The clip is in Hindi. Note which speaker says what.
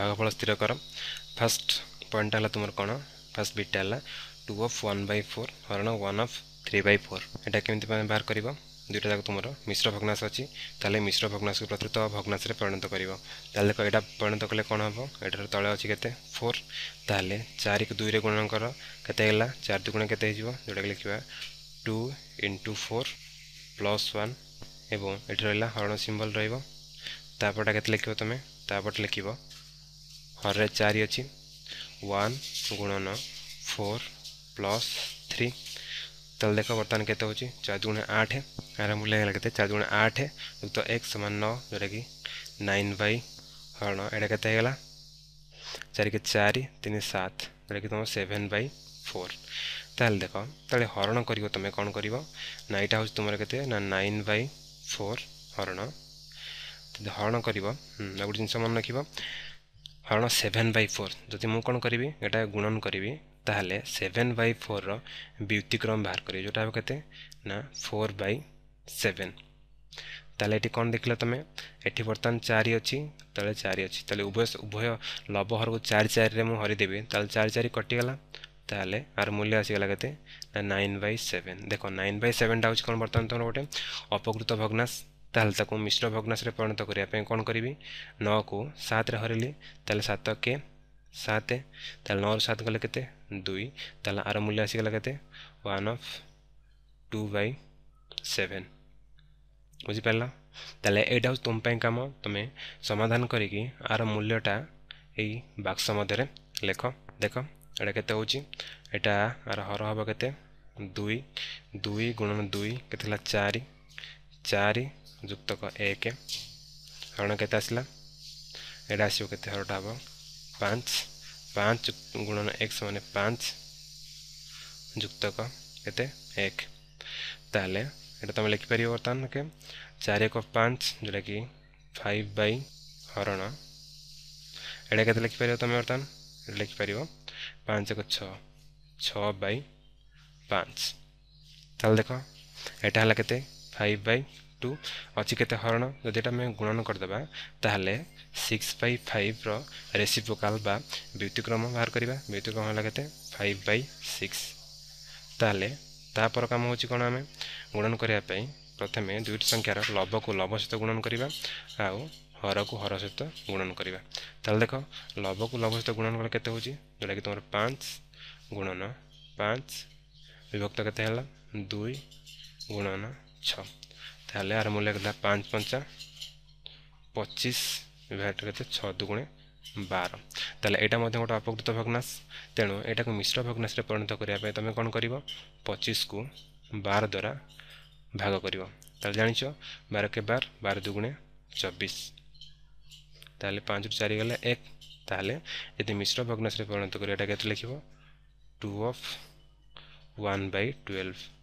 Speaker 1: ভাগফল স্থির কর ফার্স্ট পয়েন্টটা হল তোমার কোণ ফার্স্ট বিটটা হল two of one by four হরণ one of three by four এটা কেমি বাহার করব দুইটা যাক তোমার মিশ্র ভগ্নাশ অছি তাহলে মিশ্র ভগ্নাশকে প্রকৃত ভগ্নাশে পরিণত করব তাহলে দেখ এটা পরিণত কলে কোণ হব এটার তলে অছি কেতে ফোর তাহলে চারিকে দুইরে গুণন কর কেতে হল চার দুগুণ কেতে হয়ে যেটাকে লিখবা two into four plus one এবং এটি রহলা হরণ সিম্বল রহব তাপরটা কেতে লিখব তুমি তাপরটা লিখব घर में चार अच्छी वन गुणन फोर प्लस थ्री तेल देख बर्तमान के चार गुण आठ यार मूल्य है चार गुण आठ युक्त एक सामान नौ जोटा कि नाइन बै हाँ ना ये के चार चार तीन सात जोटा कि तुम सेभेन बै फोर तेल देख ते हरण कर तुम्हें कौन कर ना यहाँ तुम के नाइन बै फोर हरण हरण कर गोटे जिन मन रख କାରଣ ସେଭେନ୍ ବାଇ ଫୋର୍ ଯଦି ମୁଁ କ'ଣ କରିବି ଏଇଟା ଗୁଣନ କରିବି ତାହେଲେ ସେଭେନ୍ ବାଇ ଫୋର୍ର ବ୍ୟତିକ୍ରମ ବାହାର କରିବି ଯେଉଁଟା ହେବ କେତେ ନା ଫୋର୍ ବାଇ ସେଭେନ୍ ତାହେଲେ ଏଠି କ'ଣ ଦେଖିଲ ତୁମେ ଏଠି ବର୍ତ୍ତମାନ ଚାରି ଅଛି ତଳେ ଚାରି ଅଛି ତାହେଲେ ଉଭୟ ଉଭୟ ଲବ ହରକୁ ଚାରି ଚାରିରେ ମୁଁ ହରିଦେବି ତାହେଲେ ଚାରି ଚାରି କଟିଗଲା ତାହେଲେ ଆର ମୂଲ୍ୟ ଆସିଗଲା କେତେ ନା ନାଇନ୍ ବାଇ ସେଭେନ୍ ଦେଖ ନାଇନ୍ ବାଇ ସେଭେନ୍ଟା ହେଉଛି କ'ଣ ବର୍ତ୍ତମାନ ତୁମର ଗୋଟେ ଅପକୃତ ଭଗ୍ନାଶ ତାହେଲେ ତାକୁ ମିଶ୍ର ଭଗ୍ନାଂଶରେ ପରିଣତ କରିବା ପାଇଁ କ'ଣ କରିବି ନଅକୁ ସାତରେ ହରେଇଲି ତାହେଲେ ସାତ କେ ସାତ ତାହେଲେ ନଅରୁ ସାତ ଗଲେ କେତେ ଦୁଇ ତାହେଲେ ଆର ମୂଲ୍ୟ ଆସିଗଲା କେତେ one of two by seven ବୁଝିପାରିଲ ତାହେଲେ ଏଇଟା ହେଉଛି ତୁମ ପାଇଁ କାମ ତୁମେ ସମାଧାନ କରିକି ଆର ମୂଲ୍ୟଟା ଏଇ ବାକ୍ସ ମଧ୍ୟରେ ଲେଖ ଦେଖ ଏଇଟା କେତେ ହେଉଛି ଏଇଟା ଆର ହର ହେବ କେତେ ଦୁଇ ଦୁଇ ଗୁଣନ ଦୁଇ କେତେ ହେଲା ଚାରି ଚାରି जुक्तक एक हरण के आसला एट आसो के हरटा हम पाँच पाँच गुणन एक मान पाँच जुक्तक एक ताले यहाँ तुम लिखिपर बर्तमान के चार एक पाँच जोटा कि फाइव बै हरण ये के लिखिपर तुम बर्तमान लिखिपर पाँच एक छ देख यहाँ है फाइव बै टू अच्छी के हरण जदि आम गुणन करदे सिक्स बै फाइव रेसीपोकाल व्युतिक्रम बाहर करवा व्युतिक्रम है कैसे फाइव बै सिक्स तालोले तापर काम हो कौन आम गुणन करने प्रथम दुईट संख्यार लव को लव सहित गुणन करवा आर को हर सहित गुणन करवा देख लव को लव सहित गुणन कले के जोटा कि तुम पाँच गुणन पाँच विभक्त के दुई गुणन ତାହେଲେ ଆର ମୂଲ୍ୟ କେତେ ପାଞ୍ଚ ପଞ୍ଚା ପଚିଶ ବିଭାଗଟା କେତେ ଛଅ ଦୁଗୁଣେ ବାର ତାହେଲେ ଏଇଟା ମଧ୍ୟ ଗୋଟେ ଅପକୃତ ଭଗ୍ନାଶ ତେଣୁ ଏଇଟାକୁ ମିଶ୍ର ଭଗ୍ନାଶରେ ପରିଣତ କରିବା ପାଇଁ ତୁମେ କ'ଣ କରିବ ପଚିଶକୁ ବାର ଦ୍ୱାରା ଭାଗ କରିବ ତାହେଲେ ଜାଣିଛ ବାର କେ ବାର ବାର ଦୁଗୁଣେ ଚବିଶ ତାହେଲେ ପାଞ୍ଚରୁ ଚାରି ଗଲେ ଏକ ତାହେଲେ ଯଦି ମିଶ୍ର ଭଗ୍ନାଶରେ ପରିଣତ କରିବ ଏଇଟା କେତେ ଲେଖିବ two of one by twelve